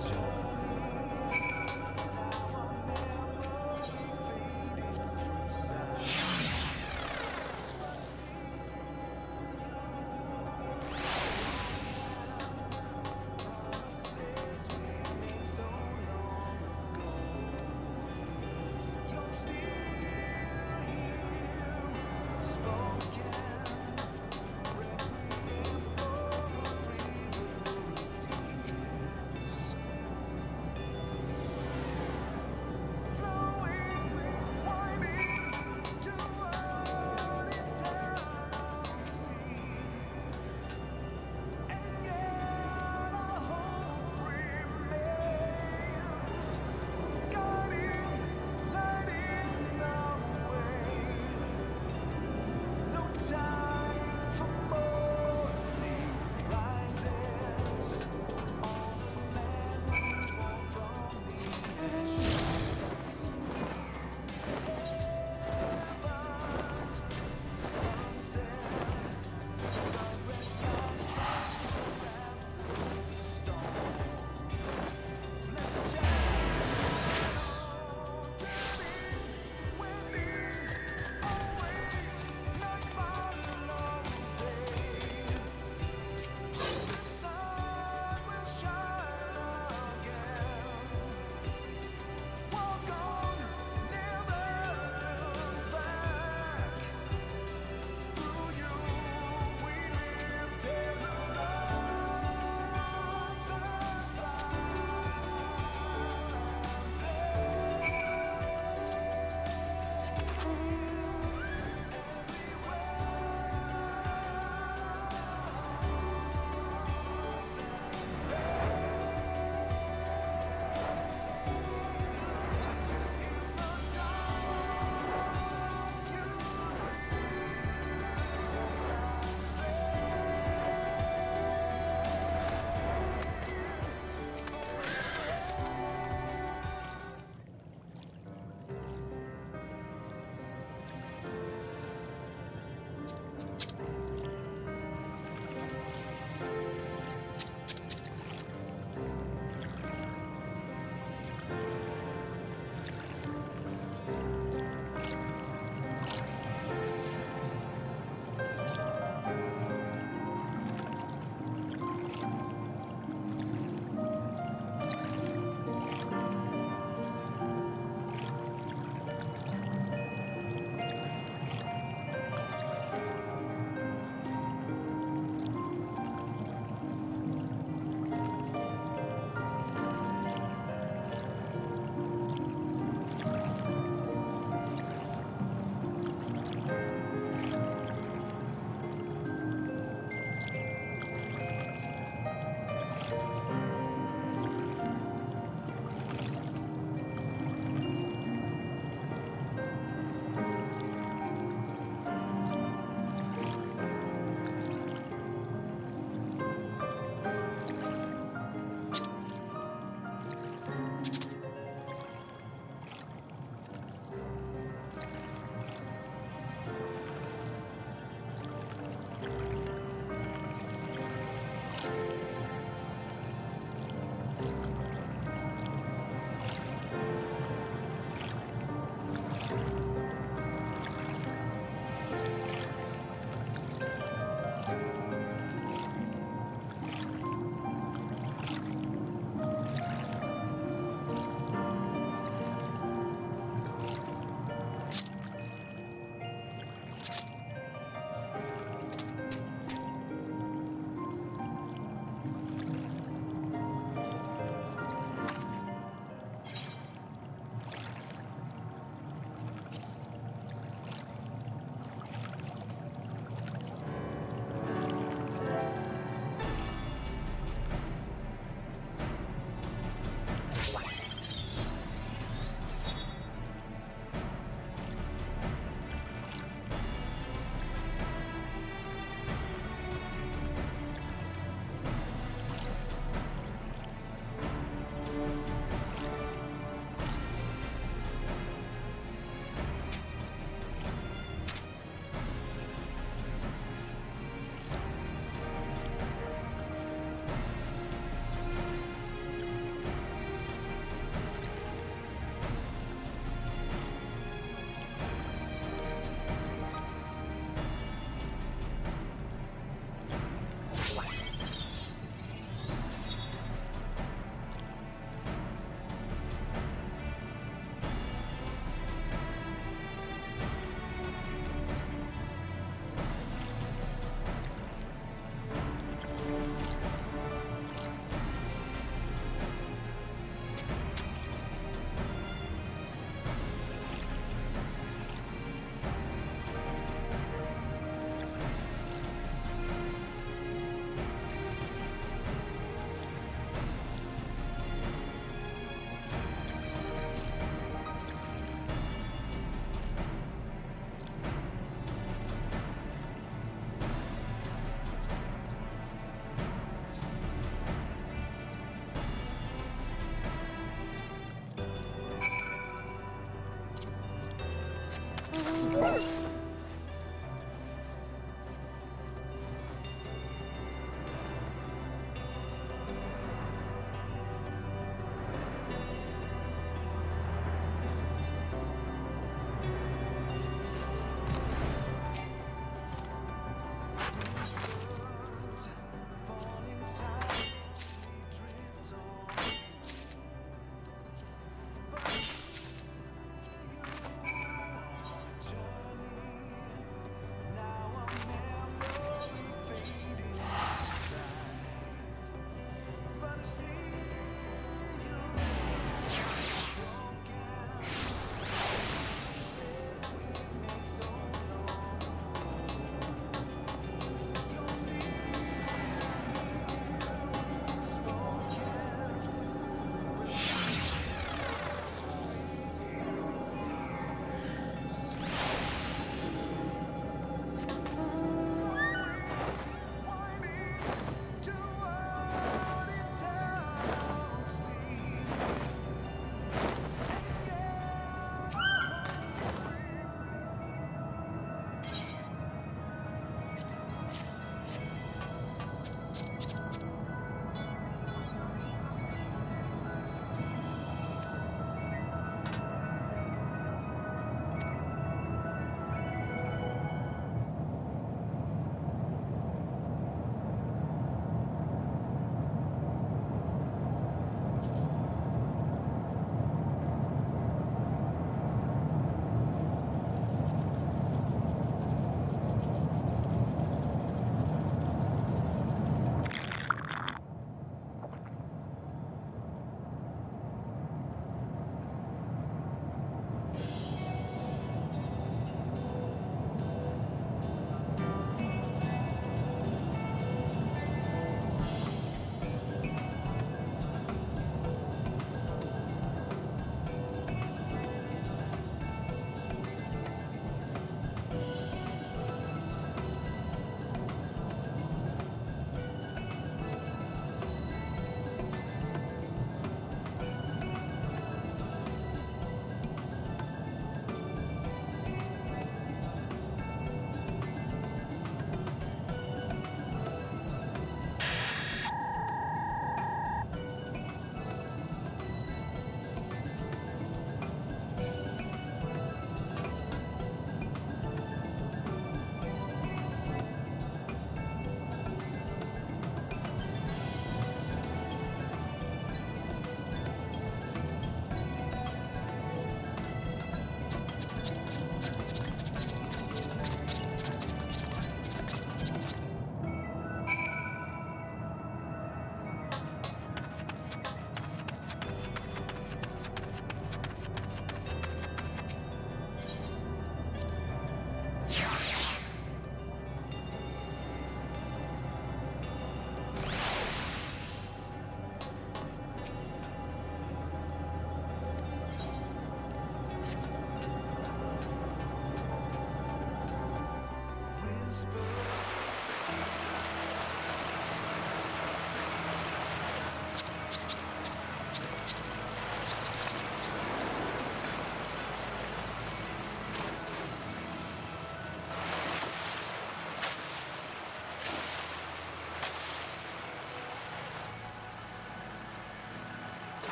Joe.